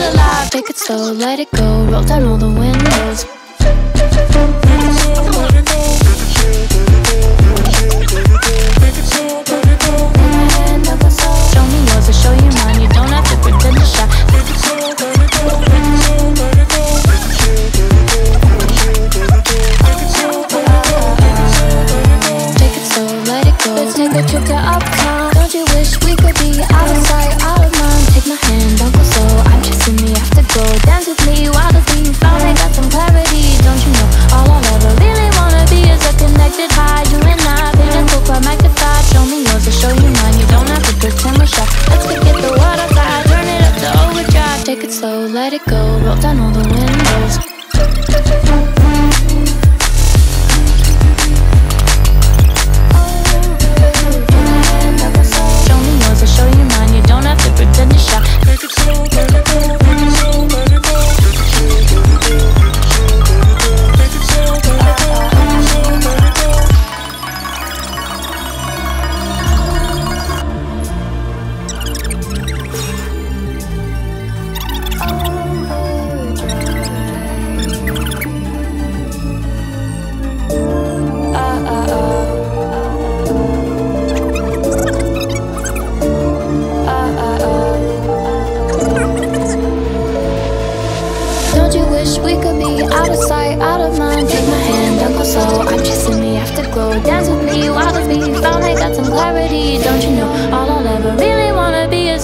feel alive, take it slow, let it go. Roll down all the windows.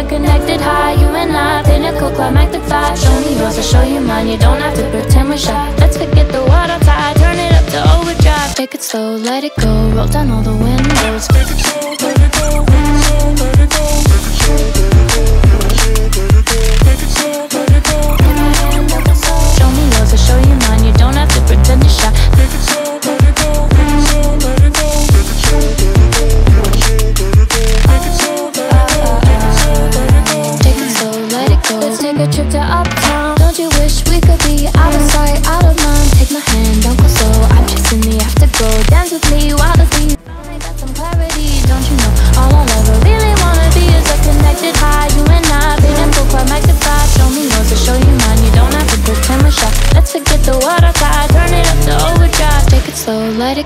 are connected high You and I, pinnacle climactic vibe. Show me yours, I'll show you mine You don't have to pretend we're shy. Let's forget the water tide Turn it up to overdrive. Take it slow, let it go Roll down all the windows. Take it slow, let it go, let it go, let it go, let it go.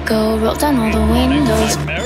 go, roll down all the windows.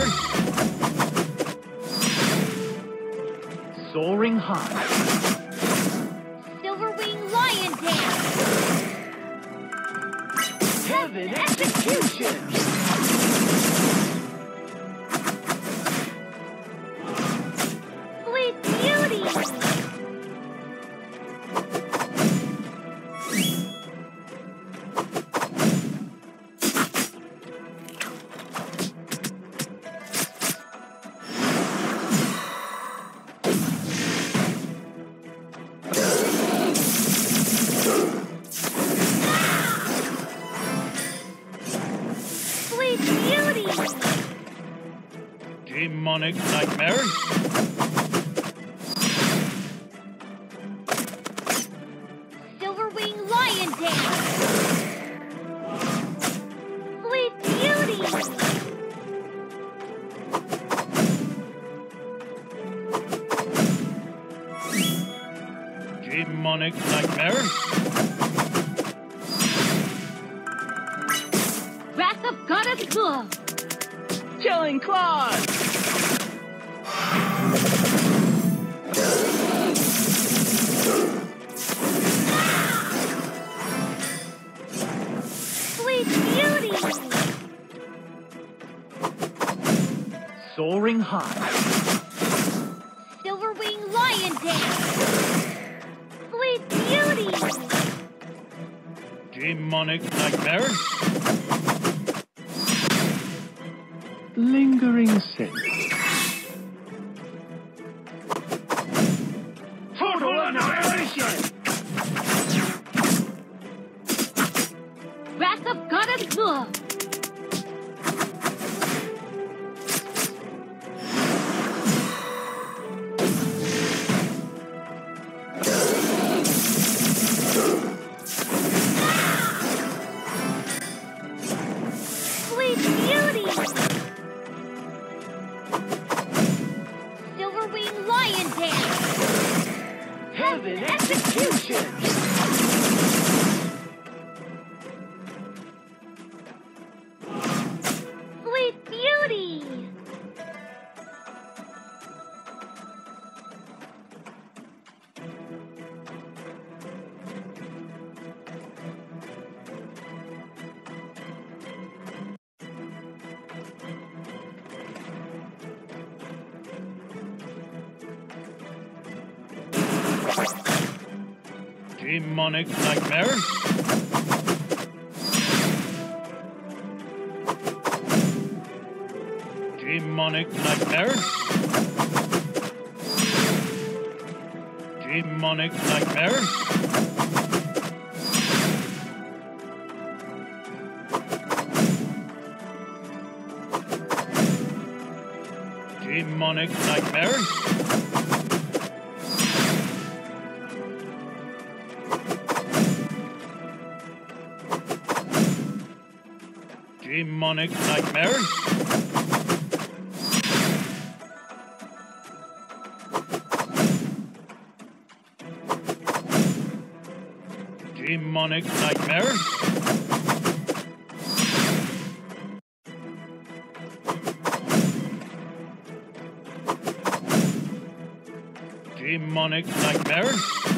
chronic nightmare. Silverwing Lion Dance! Sweet Beauty! Demonic Nightmare. Wrath of Goddess Glove! Killing Claws! soaring high. Silverwing Lion Dance! Sweet Beauty! Demonic nightmare. Lingering Scent. Total Annihilation! Wrath of God and Love! Demonic nightmare. Demonic nightmare. Demonic nightmare. Demonic nightmare. Demonic nightmare. Demonic nightmare. Demonic nightmare.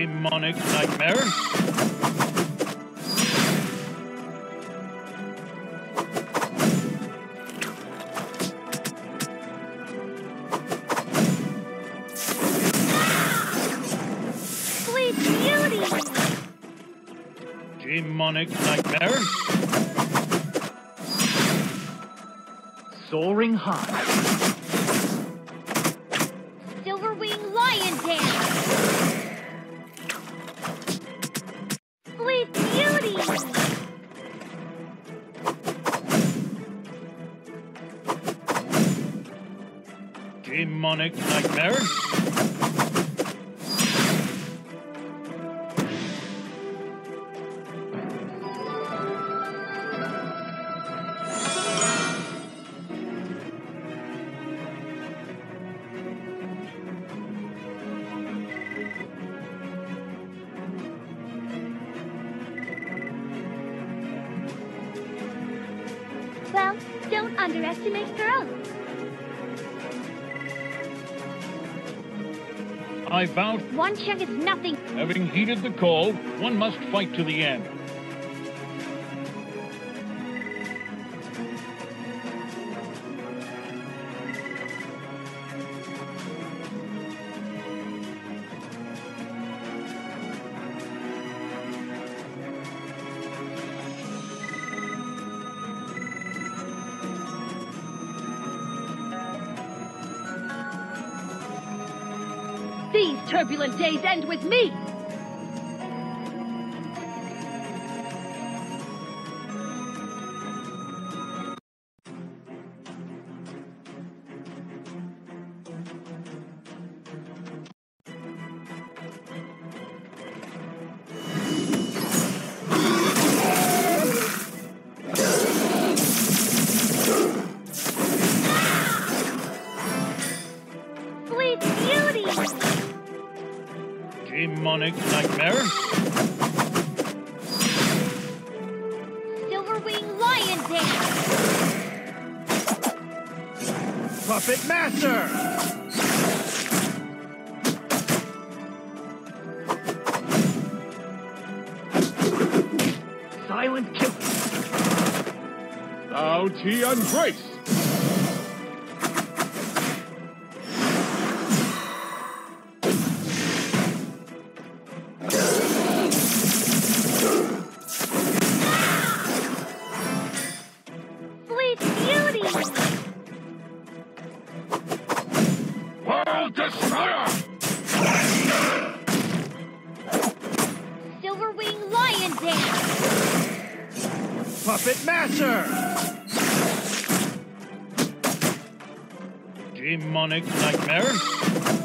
Demonic nightmare. Sleep Beauty! Demonic nightmare. Soaring high. Demonic nightmare. I vow, One check is nothing. having heeded the call, one must fight to the end. Turbulent days end with me! Demonic nightmare. Silverwing Lion Dance! Puppet Master! Silent kill. Bounty and grace. Demonic Nightmare.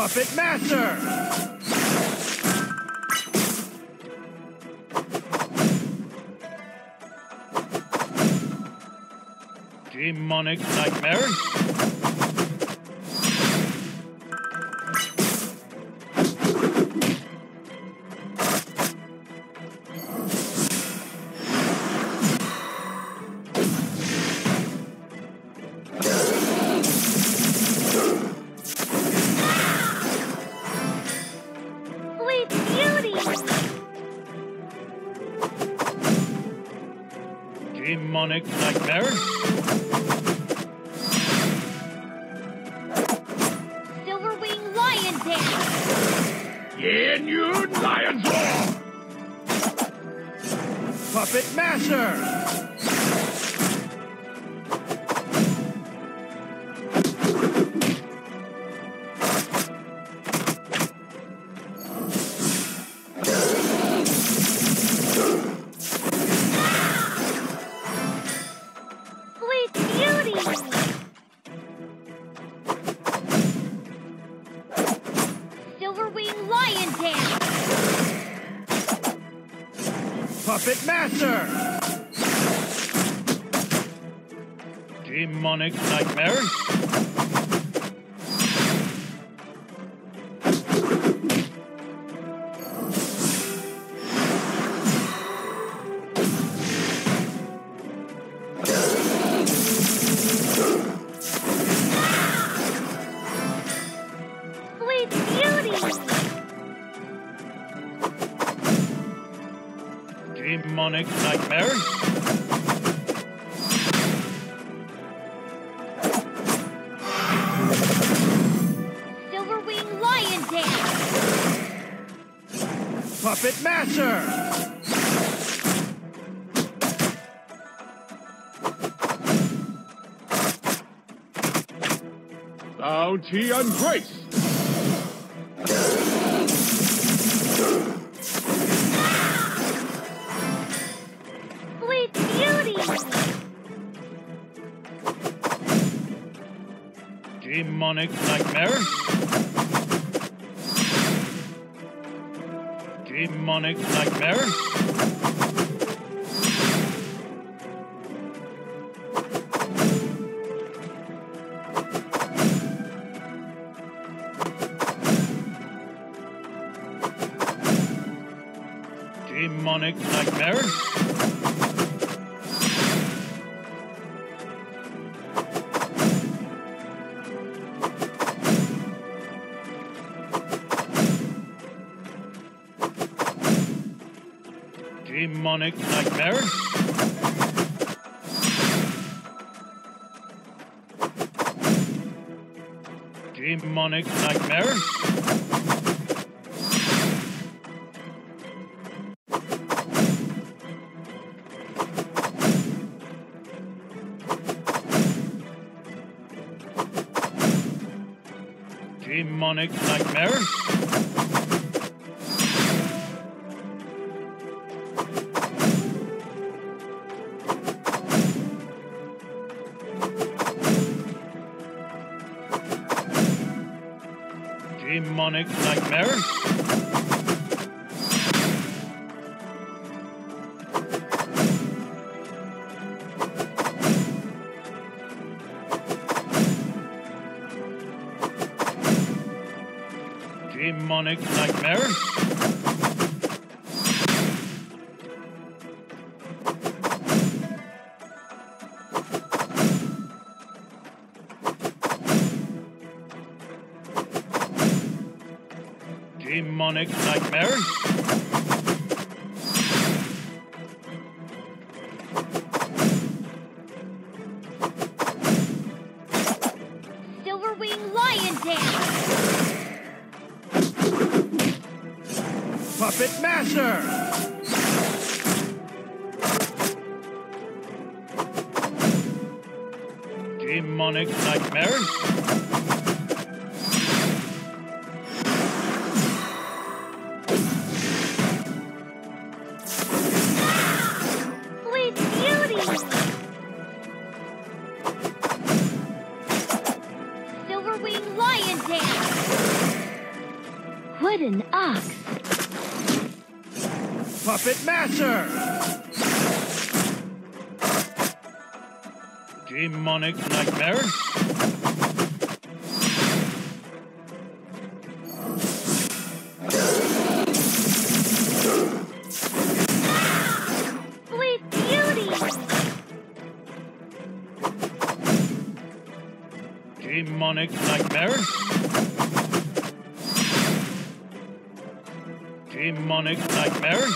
Puppet Master! Demonic Nightmare. Demonic Nightmare. Silver Wing Lion Dance! In you, Lion's Roar! Puppet Master! Puppet Master! Demonic Nightmare. Puppet Master! Bounty and Grace! Sleep Beauty! Demonic Nightmare. Demonic Nightmare. Demonic Nightmare. Demonic Nightmare. Demonic Nightmare. Demonic Nightmare. Demonic Nightmare. Demonic Nightmare. Demonic Nightmare. Silverwing Lion Dance. Puppet Master! Dance. Wooden Ox. Puppet Master! Demonic Nightmare. Demonic Nightmare. Demonic Nightmare.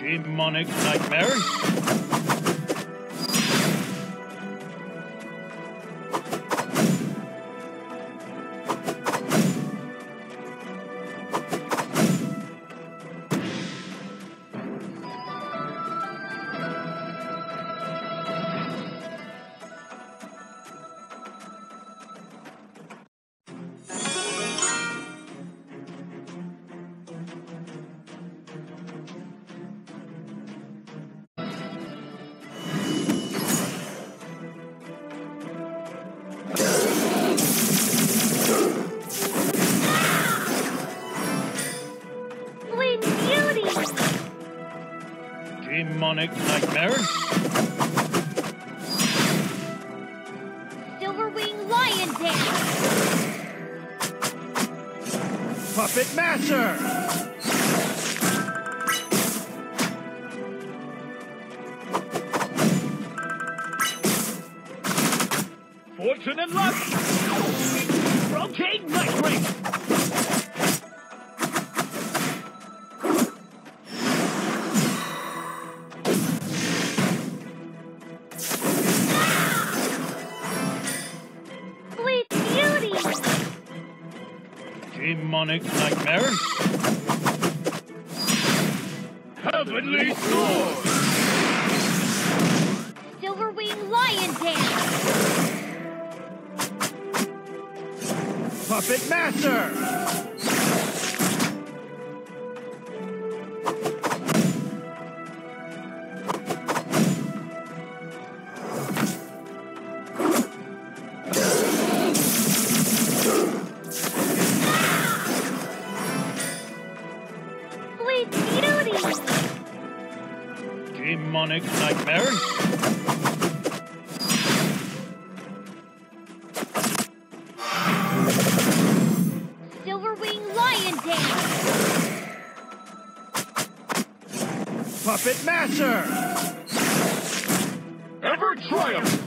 Demonic Nightmare. Demonic Nightmare. Silverwing Lion Dance. Puppet Master! Demonic Nightmare. Heavenly Sword. Silverwing Lion Dance. Puppet Master! Demonic Nightmare. Silverwing Lion Dance. Puppet Master! Ever triumph.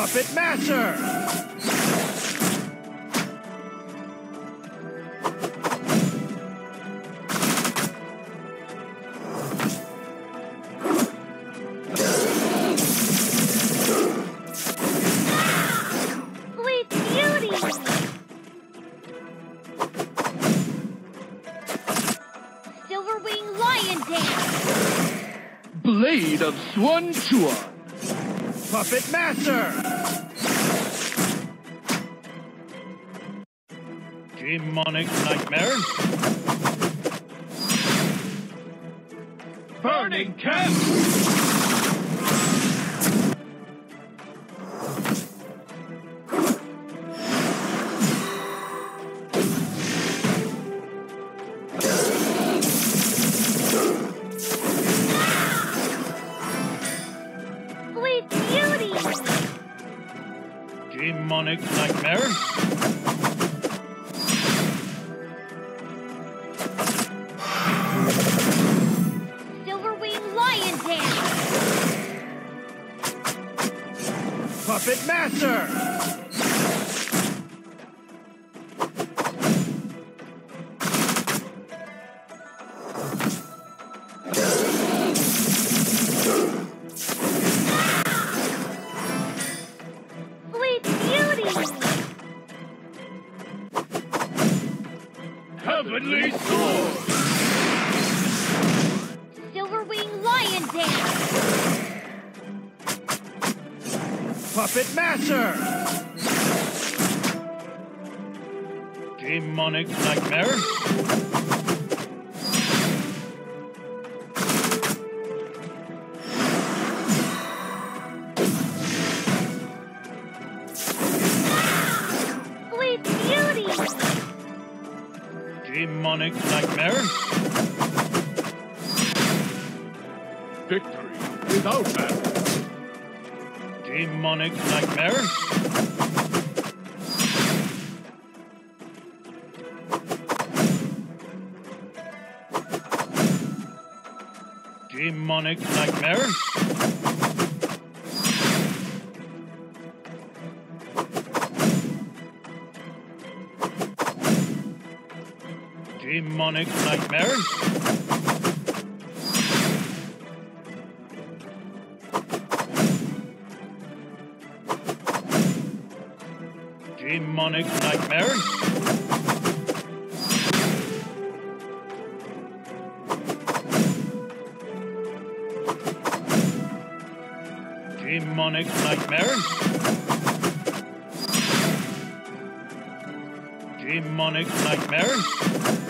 Puppet Master! Sleep Beauty. Silverwing Lion Dance. Blade of Swan Chua. Puppet Master! Demonic Nightmare? Burning Camp! Demonic nightmare. Victory without battle. Demonic nightmare. Demonic nightmare. Demonic nightmare. Demonic nightmare. Demonic nightmare. Demonic nightmare.